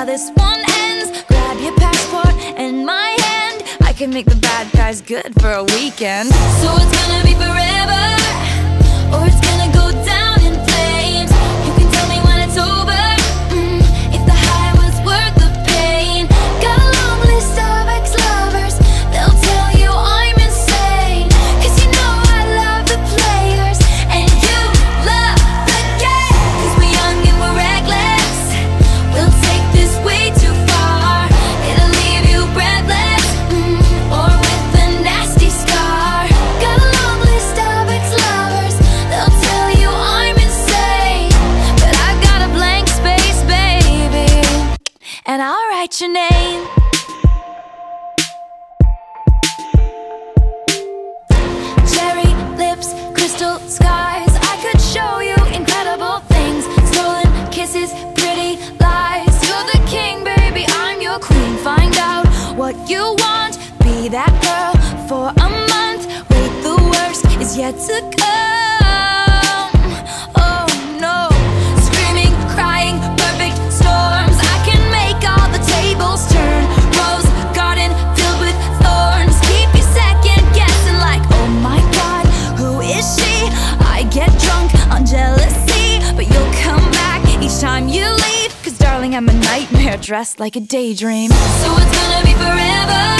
How this one ends. Grab your passport and my hand. I can make the bad guys good for a weekend. So it's gonna be forever, or it's write your name. Cherry lips, crystal skies. I could show you incredible things. Stolen kisses, pretty lies. You're the king, baby. I'm your queen. Find out what you want. Be that girl for a month. Wait, the worst is yet to come. I'm a nightmare dressed like a daydream. So it's gonna be forever,